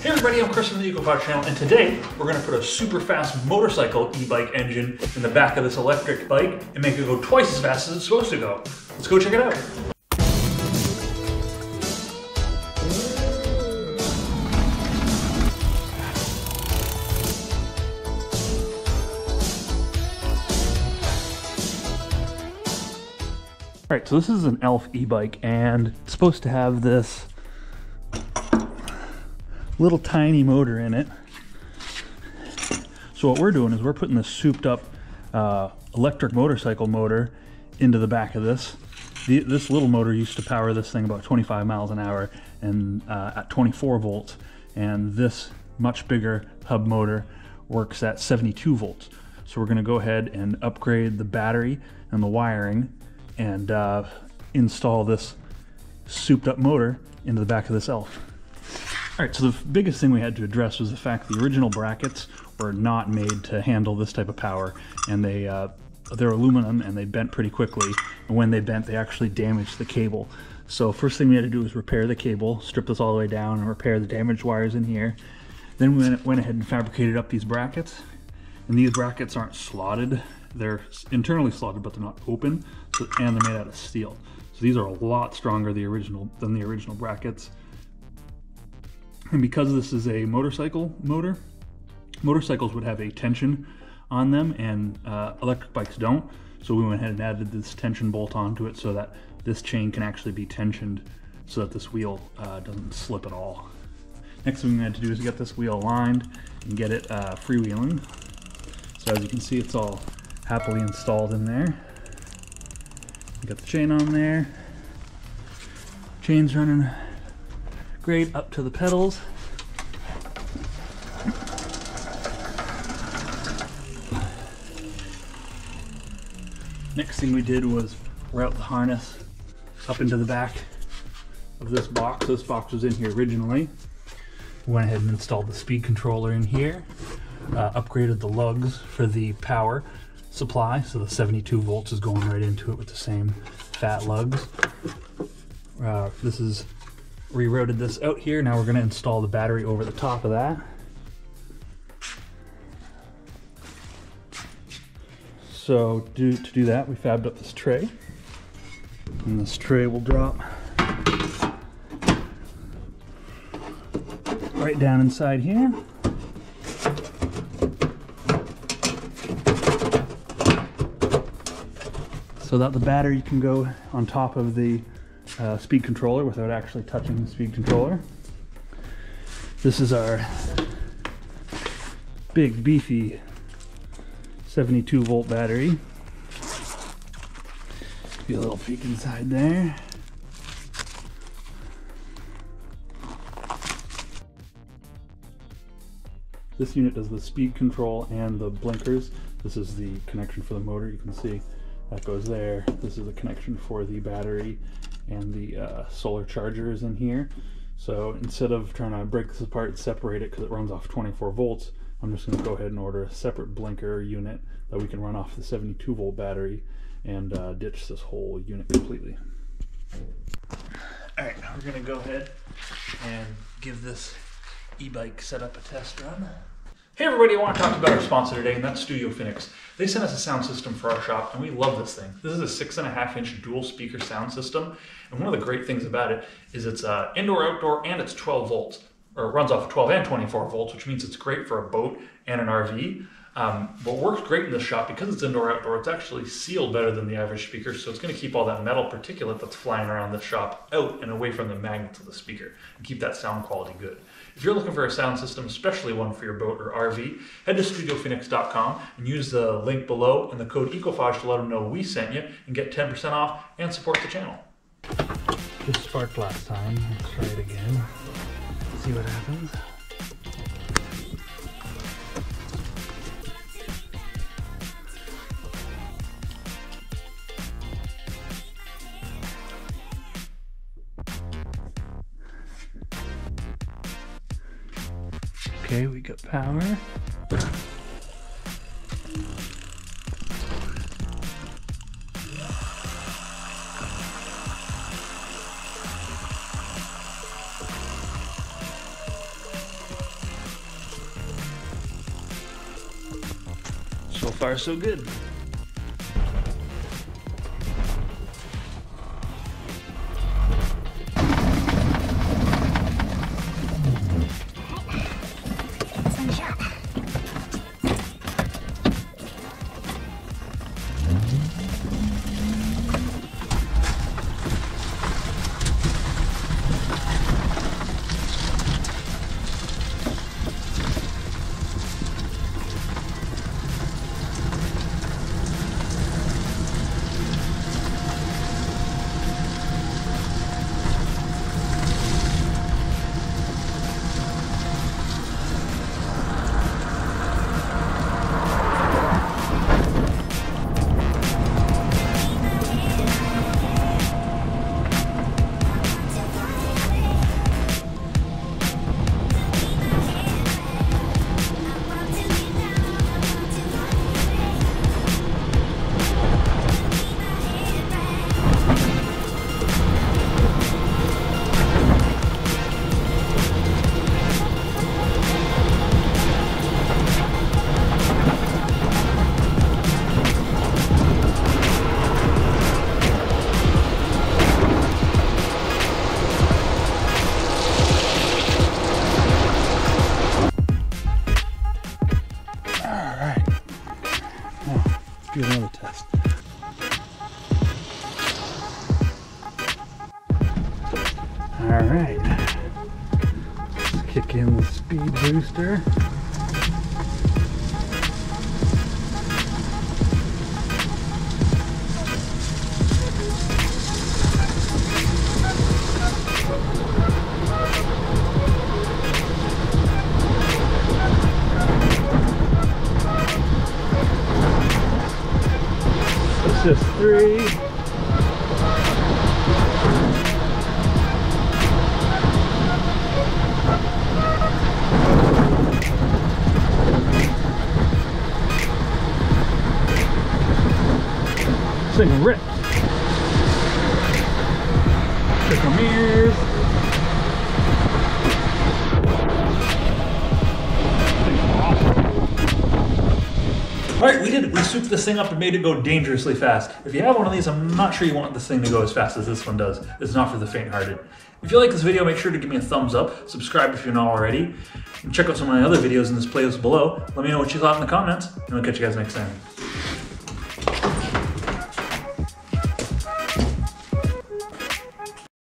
Hey everybody, I'm Chris from the Ecophage channel, and today we're going to put a super fast motorcycle e-bike engine in the back of this electric bike and make it go twice as fast as it's supposed to go. Let's go check it out. All right, so this is an Elf e-bike, and it's supposed to have this little tiny motor in it. So what we're doing is we're putting this souped up uh, electric motorcycle motor into the back of this. The, this little motor used to power this thing about 25 miles an hour and uh, at 24 volts, and this much bigger hub motor works at 72 volts. So we're going to go ahead and upgrade the battery and the wiring and uh, install this souped up motor into the back of this elf. All right, so the biggest thing we had to address was the fact the original brackets were not made to handle this type of power, and they uh, they're aluminum and they bent pretty quickly. And when they bent, they actually damaged the cable. So first thing we had to do was repair the cable, strip this all the way down, and repair the damaged wires in here. Then we went ahead and fabricated up these brackets, and these brackets aren't slotted they're internally slotted, but they're not open, so, and they're made out of steel. So these are a lot stronger the original than the original brackets. And because this is a motorcycle motor, motorcycles would have a tension on them, and uh, electric bikes don't. So we went ahead and added this tension bolt onto it so that this chain can actually be tensioned so that this wheel uh, doesn't slip at all. Next thing we had to do is get this wheel aligned and get it uh, freewheeling. So as you can see, it's all happily installed in there. Got the chain on there. Chain's running great up to the pedals. Next thing we did was route the harness up into the back of this box. This box was in here originally. We went ahead and installed the speed controller in here. Uh, upgraded the lugs for the power supply, so the 72 volts is going right into it with the same fat lugs. Uh, this is rerouted this out here. Now we're going to install the battery over the top of that. So do, to do that, we fabbed up this tray. And this tray will drop right down inside here. so that the battery can go on top of the uh, speed controller without actually touching the speed controller. This is our big beefy 72 volt battery. Be a little peek inside there. This unit does the speed control and the blinkers. This is the connection for the motor. You can see that goes there. This is the connection for the battery and the uh, solar is in here. So instead of trying to break this apart and separate it because it runs off 24 volts, I'm just going to go ahead and order a separate blinker unit that we can run off the 72 volt battery and uh, ditch this whole unit completely. All right, now we're going to go ahead and give this e-bike setup a test run. Hey everybody, I want to talk about our sponsor today, and that's Studiofinix. They sent us a sound system for our shop, and we love this thing. This is a six and a half inch dual speaker sound system, and one of the great things about it is it's uh, indoor, outdoor, and it's 12 volts, or runs off 12 and 24 volts, which means it's great for a boat and an RV. Um, what works great in this shop, because it's indoor outdoor, it's actually sealed better than the average speaker, so it's going to keep all that metal particulate that's flying around the shop out and away from the magnets of the speaker and keep that sound quality good. If you're looking for a sound system, especially one for your boat or RV, head to studiofinix.com and use the link below and the code ECOPHAGE to let them know we sent you and get 10% off and support the channel. Just sparked last time. Let's try it again. See what happens. Okay, we got power. So far, so good. Do another test. All right, let's kick in the speed booster. Three. thing ripped. Trickle mirrors. All right, we did, it, we souped this thing up and made it go dangerously fast. If you have one of these, I'm not sure you want this thing to go as fast as this one does. It's not for the faint-hearted. If you like this video, make sure to give me a thumbs up, subscribe if you're not already, and check out some of my other videos in this playlist below. Let me know what you thought in the comments, and I'll catch you guys next time.